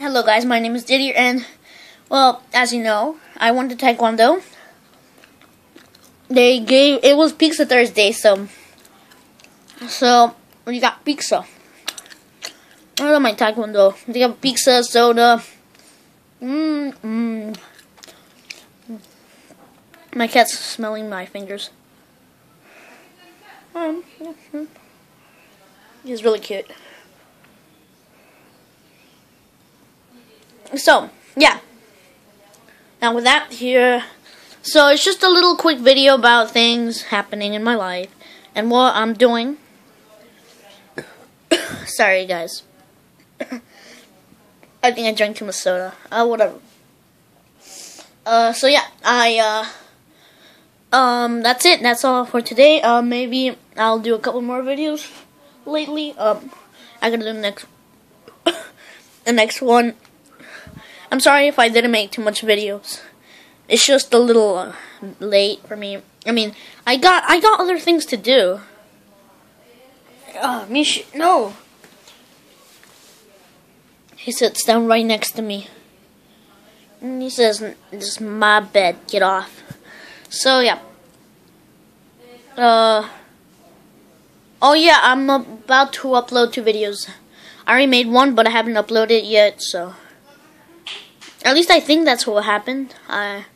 Hello guys, my name is Dydier and well, as you know, I went to Taekwondo. They gave it was pizza Thursday, so so we got pizza. I love my Taekwondo. They got pizza, soda. Mmm, mmm. My cat's smelling my fingers. Um, mm, mm. he's really cute. So, yeah. Now with that here, so it's just a little quick video about things happening in my life and what I'm doing. Sorry guys. I think I drank too much soda. Uh, whatever. Uh, so yeah, I, uh, um, that's it. That's all for today. Uh, maybe I'll do a couple more videos lately. Um, I gotta do the next, the next one I'm sorry if I didn't make too much videos. It's just a little uh, late for me. I mean, I got I got other things to do. Oh, Mish, no. He sits down right next to me. And he says, "This is my bed. Get off." So yeah. Uh. Oh yeah, I'm about to upload two videos. I already made one, but I haven't uploaded it yet, so. At least I think that's what happened. I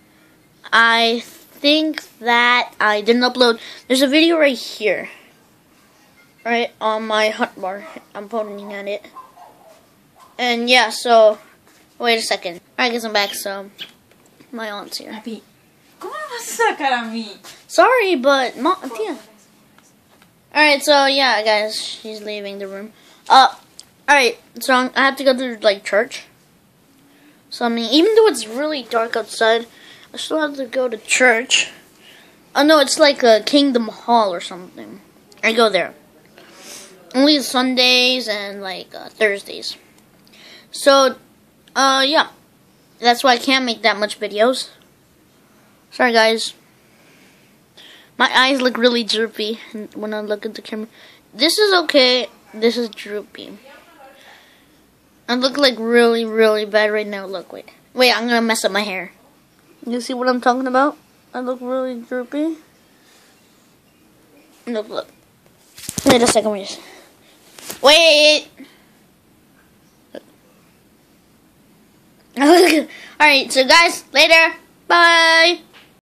I think that I didn't upload. There's a video right here. Right on my hotbar. I'm pointing at it. And yeah, so wait a second. I guess I'm back, so my aunt's here. Sorry, but mom yeah. Alright, so yeah guys, she's leaving the room. Uh alright, so I have to go to like church. So, I mean, even though it's really dark outside, I still have to go to church. Oh, no, it's like a Kingdom Hall or something. I go there. Only Sundays and, like, uh, Thursdays. So, uh, yeah. That's why I can't make that much videos. Sorry, guys. My eyes look really droopy when I look at the camera. This is okay. This is droopy. I look like really, really bad right now. Look, wait. Wait, I'm gonna mess up my hair. You see what I'm talking about? I look really droopy. Look, look. Wait a second, wait. Wait! Alright, so guys, later. Bye!